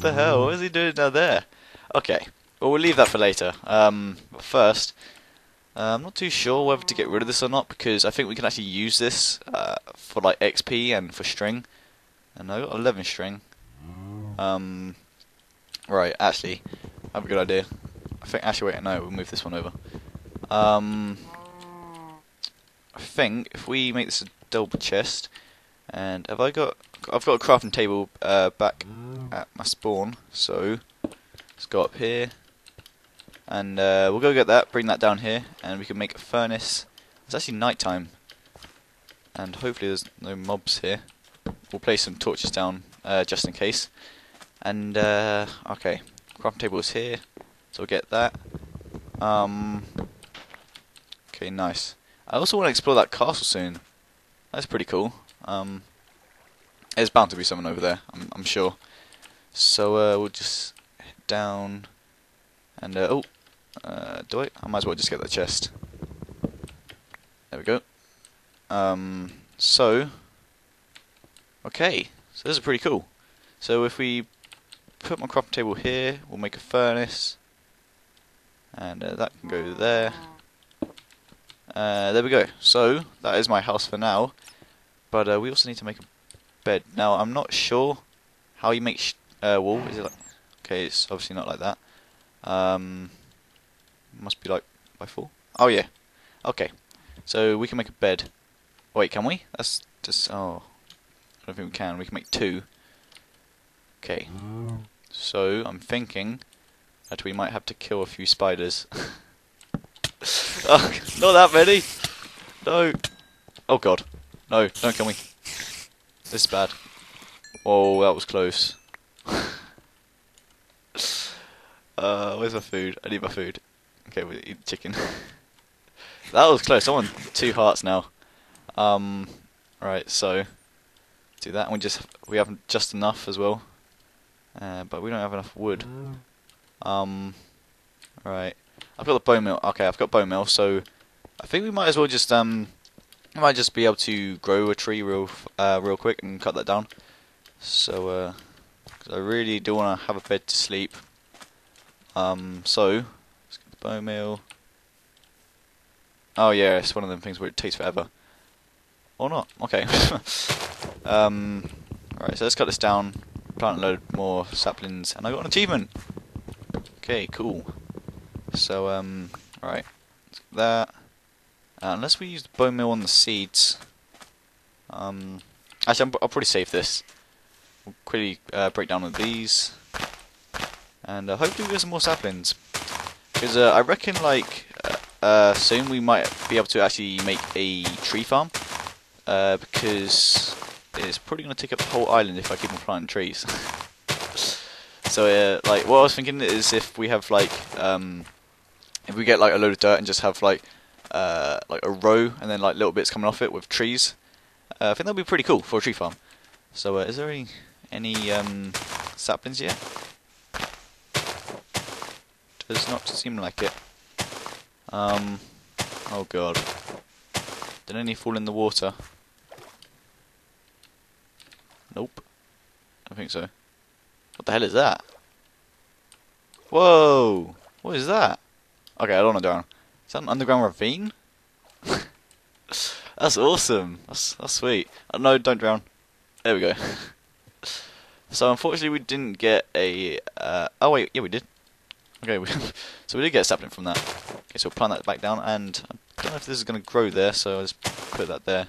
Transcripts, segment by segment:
the hell? What is he doing down there? Okay. Well, we'll leave that for later. Um, first, uh, I'm not too sure whether to get rid of this or not because I think we can actually use this uh, for like XP and for string. And I got 11 string. Um, right, actually, I have a good idea. I think actually wait, no, we'll move this one over. Um, I think if we make this a double chest, and have I got? I've got a crafting table uh, back at my spawn, so let's go up here, and uh, we'll go get that, bring that down here, and we can make a furnace. It's actually night time, and hopefully there's no mobs here. We'll place some torches down uh, just in case. And uh, okay, crafting table is here, so we'll get that. Um, okay, nice. I also want to explore that castle soon. That's pretty cool. Um, there's bound to be someone over there, I'm, I'm sure. So uh, we'll just head down, and uh, oh, uh, do I? I might as well just get that chest. There we go. Um, so, okay, so this is pretty cool. So if we put my crafting table here, we'll make a furnace, and uh, that can go there. Uh, there we go. So that is my house for now. But uh, we also need to make a bed. Now I'm not sure how you make uh, wool. Is it like? Okay, it's obviously not like that. Um, must be like by four. Oh yeah. Okay. So we can make a bed. Wait, can we? That's just oh. I don't think we can. We can make two. Okay. So I'm thinking that we might have to kill a few spiders. oh, not that many. No. Oh god. No, don't kill me. This is bad. Oh, that was close. uh, where's my food? I need my food. Okay, we eat chicken. that was close. I want two hearts now. Um, right, so do that, and we just we have just enough as well. Uh, but we don't have enough wood. Um, right. I've got the bone meal. Okay, I've got bone meal, so I think we might as well just um, we might just be able to grow a tree real uh, real quick and cut that down. So uh, I really do want to have a bed to sleep. Um, so let's get the bone meal. Oh yeah, it's one of them things where it takes forever. Or not. Okay. um, right, so let's cut this down. Plant a load more saplings, and I got an achievement. Okay, cool. So, um, right, let's get that. Uh, unless we use the bone meal on the seeds. Um, actually, i will probably save this. We'll quickly uh, break down with these. And uh, hopefully we get some more saplings. Because uh, I reckon, like, uh, uh, soon we might be able to actually make a tree farm. Uh, because it's probably going to take up the whole island if I keep on planting trees. so, uh, like, what I was thinking is if we have, like, um, if we get, like, a load of dirt and just have, like, uh, like a row and then, like, little bits coming off it with trees, uh, I think that would be pretty cool for a tree farm. So, uh, is there any, any um, saplings yet? Does not seem like it. Um, oh god. Did any fall in the water? Nope. I think so. What the hell is that? Whoa! What is that? Okay, I don't to drown. Is that an underground ravine? that's awesome. That's that's sweet. Oh, no, don't drown. There we go. so unfortunately, we didn't get a. Uh, oh wait, yeah, we did. Okay, we so we did get a sapling from that. Okay, so we'll plant that back down, and I don't know if this is going to grow there, so I'll just put that there.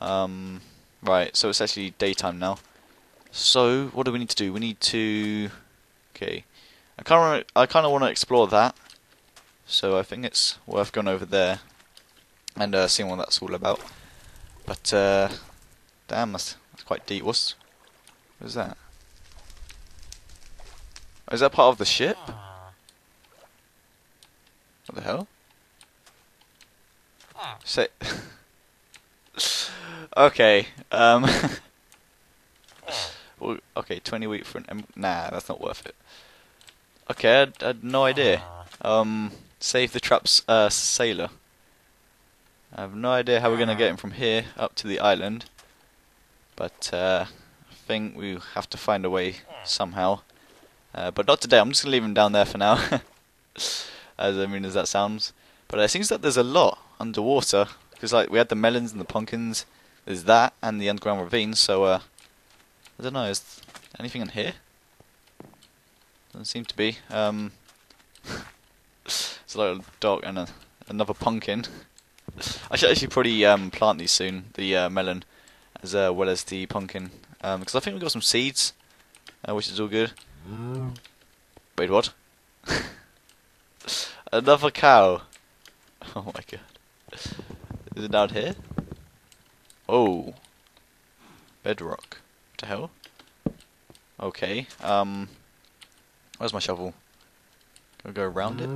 Um, right, so it's actually daytime now. So what do we need to do? We need to. Okay, I kind of I kind of want to explore that. So I think it's worth going over there and uh, seeing what that's all about. But uh, damn, that's, that's quite deep. What's what is that? Is that part of the ship? What the hell? Say. okay. Um. well, okay, twenty wheat for an. Nah, that's not worth it. Okay, I I had no idea. Um, save the traps, uh, sailor. I have no idea how we're gonna get him from here up to the island, but uh, I think we have to find a way somehow. Uh, but not today. I'm just gonna leave him down there for now. as I mean as that sounds. But it seems that there's a lot underwater because like we had the melons and the pumpkins. There's that and the underground ravine. So uh, I don't know. Is anything in here? Doesn't seem to be. Um, it's a dog and a, another pumpkin. I should actually probably um, plant these soon. The uh, melon as uh, well as the pumpkin because um, I think we've got some seeds, uh, which is all good. Mm. Wait, what? Another cow. Oh my god. Is it down here? Oh. Bedrock. What the hell? Okay. Um. Where's my shovel? Can I go around it?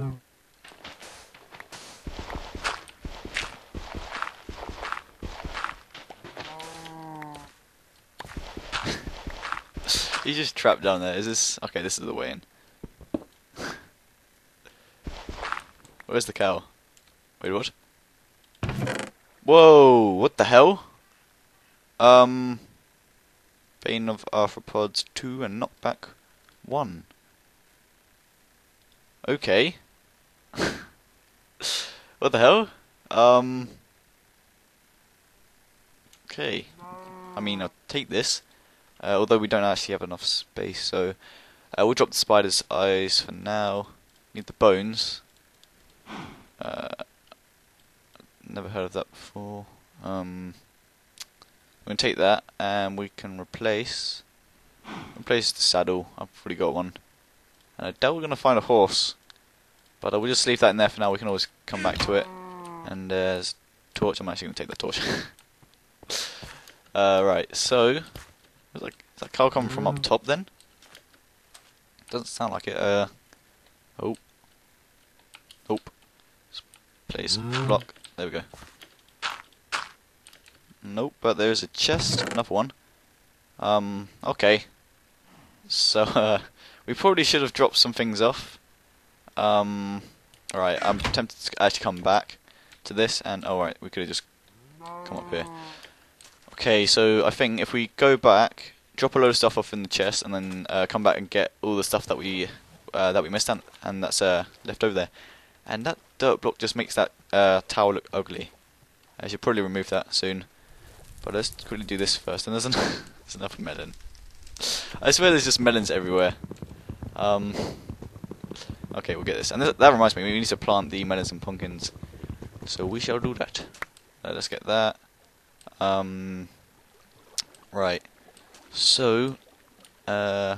He's just trapped down there. Is this... Okay, this is the way in. Where's the cow? Wait, what? Whoa! What the hell? Um... Bane of Arthropods 2 and Knockback 1. Okay. what the hell? Um... Okay. I mean, I'll take this. Uh, although we don't actually have enough space, so uh, we'll drop the spider's eyes for now. Need the bones. Uh, never heard of that before. Um, we're gonna take that and we can replace replace the saddle. I've already got one. And I doubt we're gonna find a horse, but I will just leave that in there for now. We can always come back to it. And uh, torch. I'm actually gonna take the torch. uh, right, so is that, is that cow coming from up top then? Doesn't sound like it. Uh, oh. oh, Place block. There we go. Nope, but there's a chest. Another one. Um, okay. So, uh, we probably should have dropped some things off. Um, alright, I'm tempted to actually come back to this, and, Oh, alright, we could have just come up here. Okay, so I think if we go back, drop a load of stuff off in the chest, and then uh, come back and get all the stuff that we uh, that we missed out, and that's uh, left over there. And that dirt block just makes that uh, tower look ugly. I should probably remove that soon. But let's quickly do this first. And there's, an there's enough melon. I swear there's just melons everywhere. Um, okay, we'll get this. And th that reminds me, we need to plant the melons and pumpkins. So we shall do that. Let's get that. Um, right. So, uh,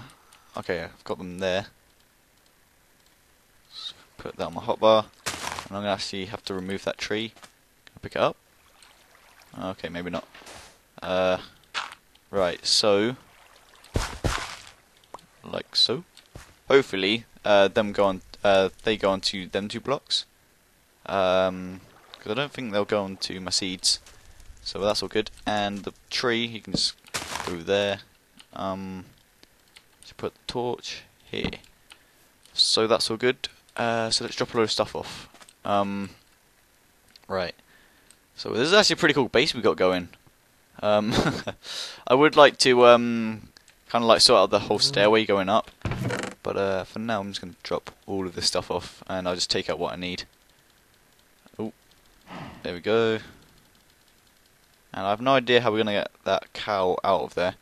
okay, I've got them there. So put that on my hotbar. And I'm going to actually have to remove that tree. Pick it up? Okay, maybe not. Uh, right, so, like so. Hopefully, uh, them go on, uh, they go onto them two blocks. Um, because I don't think they'll go onto my seeds. So that's all good. And the tree, you can just go there. Um, let's put the torch here. So that's all good. Uh, so let's drop a load of stuff off. Um, right. So this is actually a pretty cool base we got going. Um, I would like to um, kind of like sort out the whole stairway going up. But uh, for now I'm just going to drop all of this stuff off and I'll just take out what I need. Oh, there we go. And I have no idea how we're going to get that cow out of there.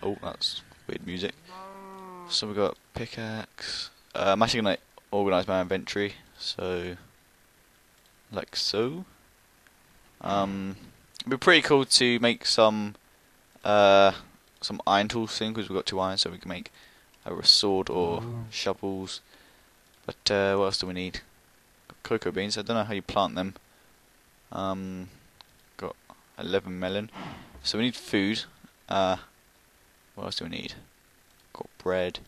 Oh, that's weird music. So we've got pickaxe. Uh, I'm actually going to organise my inventory. So, like so. Um, it'd be pretty cool to make some uh, some iron tools soon because we've got two iron, so we can make a sword or shovels. But uh, what else do we need? Cocoa beans. I don't know how you plant them. Um, 11 melon. So we need food. Uh, what else do we need? Got bread.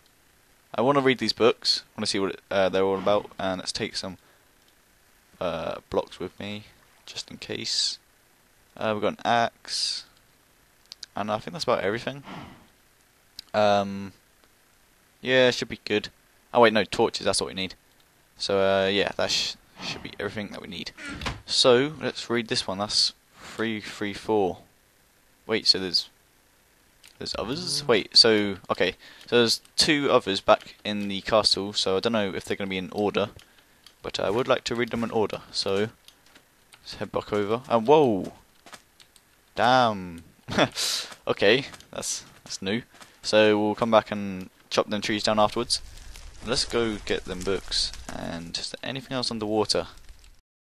I want to read these books. I want to see what uh, they're all about. And let's take some uh, blocks with me, just in case. Uh, we've got an axe. And I think that's about everything. Um, yeah, should be good. Oh wait, no, torches, that's what we need. So uh, yeah, that sh should be everything that we need. So, let's read this one. That's three, three, four. Wait, so there's There's others. Mm. Wait, so okay, so there's two others back in the castle. So I don't know if they're going to be in order, but I would like to read them in order. So let's head back over. And whoa, damn. okay, that's that's new. So we'll come back and chop them trees down afterwards. Let's go get them books. And is there anything else underwater?